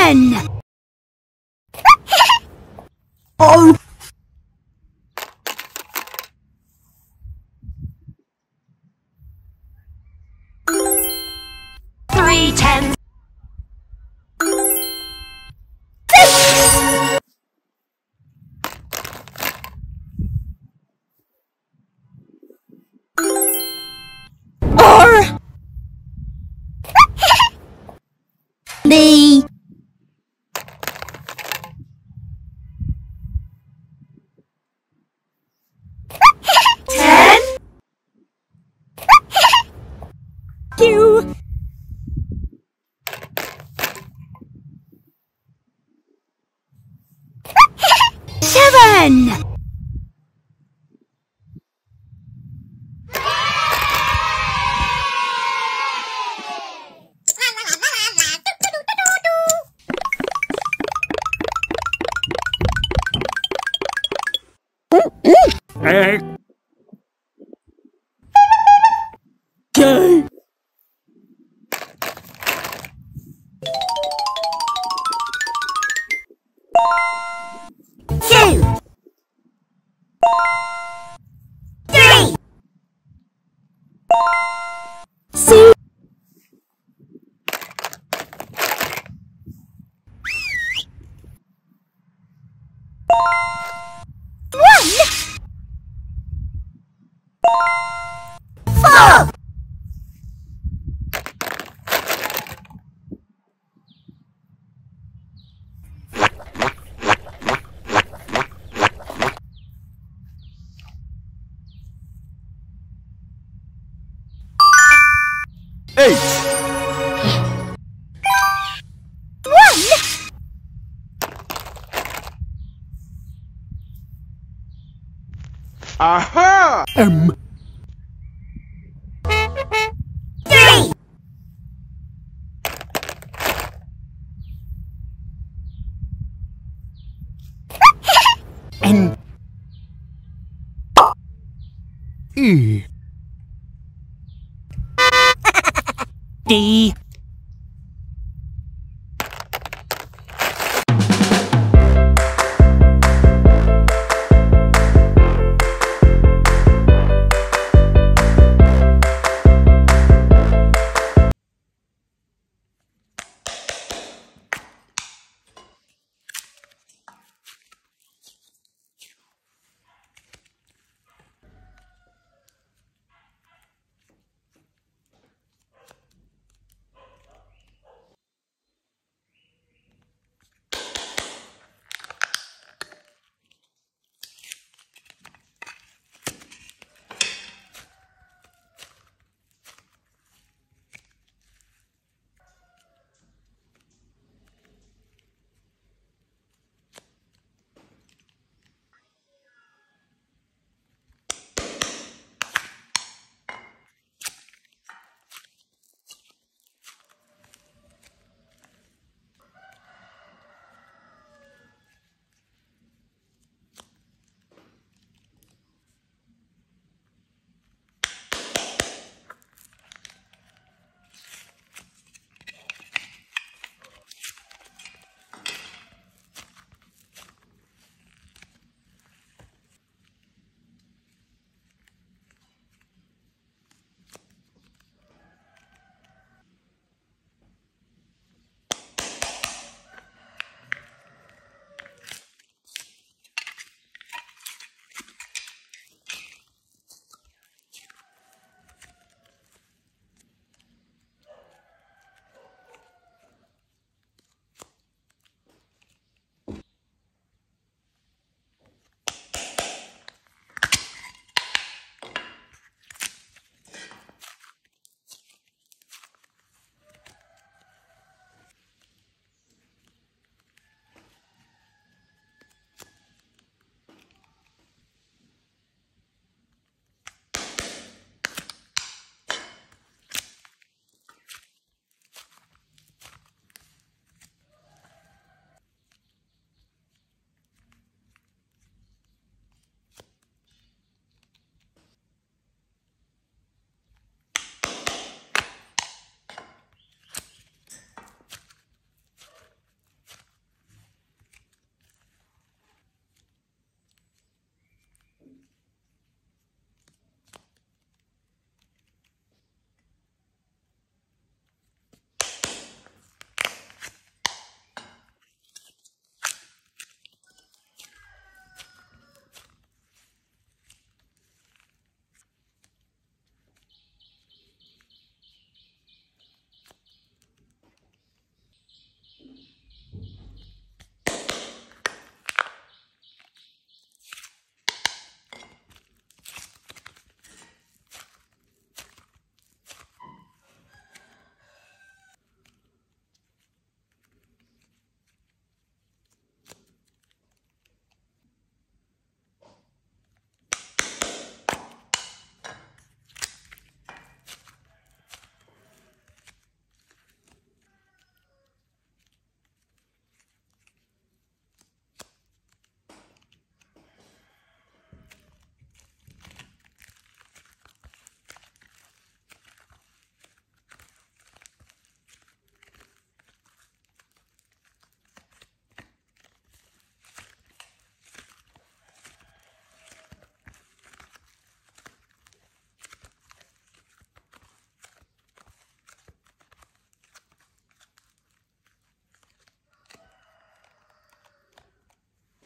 Seven! Oh! Three tens! Seven! Egg. Eight. Aha! M! Three! N! E! D.